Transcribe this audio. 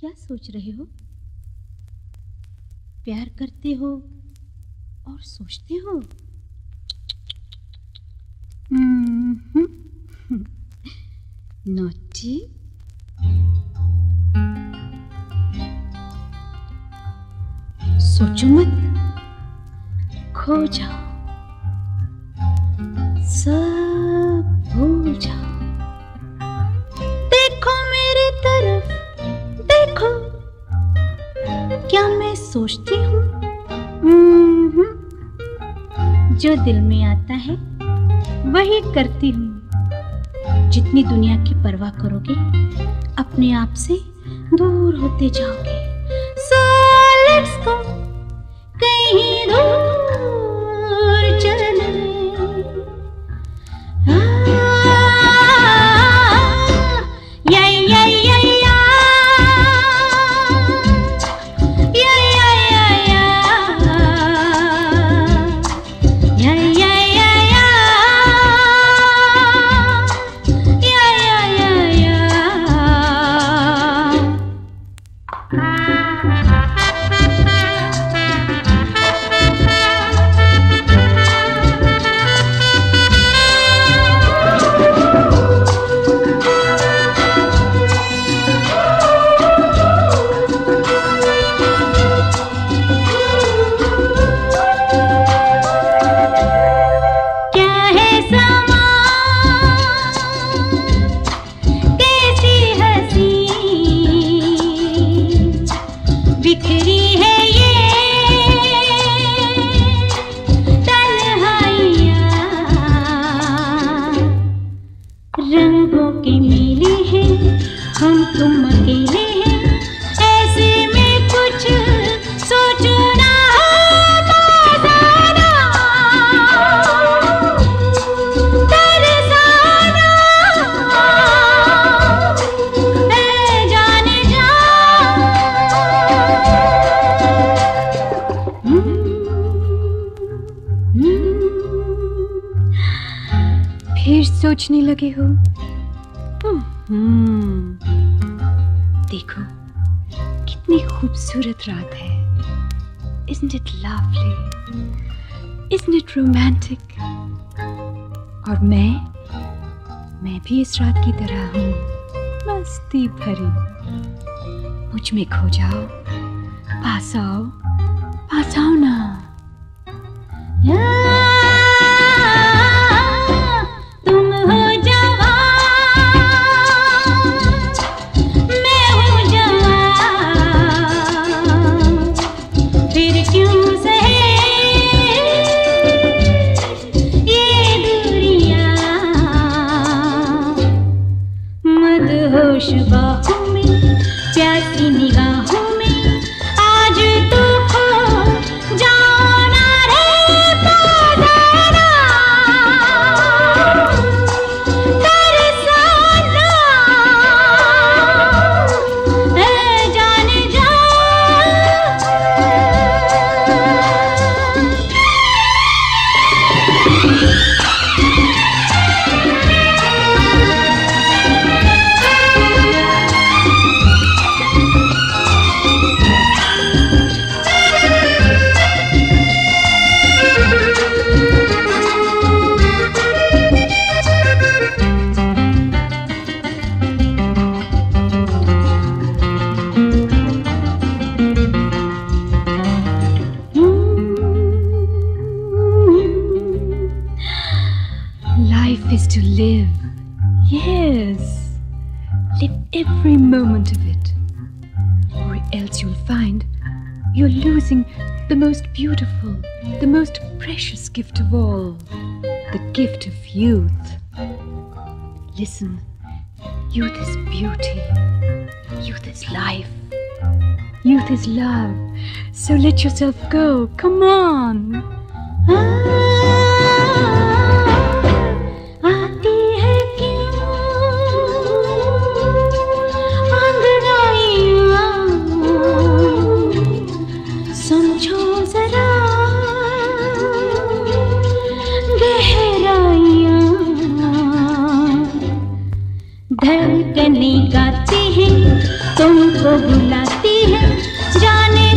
क्या सोच रहे हो? प्यार करते हो और सोचते हो? नोटी। सोचो मत। खो जाओ। सब सोचती हूँ। जो दिल में आता है वही करती हूँ। जितनी दुनिया की परवाह करोगे अपने आप से दूर होते जाओगे। So, let's go, कहीं दूर। बिखरी है ये रंगों के मिली है हम तुम अकेले हैं। सोचने लगे हो? हम्म, देखो कितनी खूबसूरत रात है। Isn't it lovely? Isn't it romantic? और मैं मैं भी इस रात की तरह हूँ। मस्ती भरी। मुझमें खो जाओ। पास आओ। पास आओ ना। मदहोश बाहों में प्यासी निगाहों every moment of it. Or else you'll find you're losing the most beautiful, the most precious gift of all the gift of youth. Listen, youth is beauty, youth is life, youth is love. So let yourself go. Come on. आती तुमको बुलाती है जाने